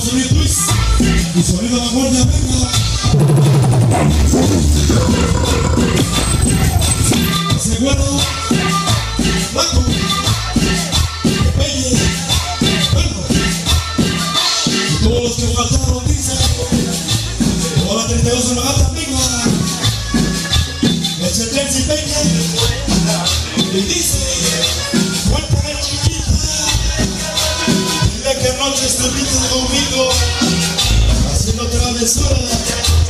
el pues. sonido de la guardia venga Se güero blanco pelle bueno todos los que faltaron dicen hola 32 en la gata venga noche estuviste conmigo haciendo travesuras.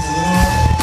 Senhor.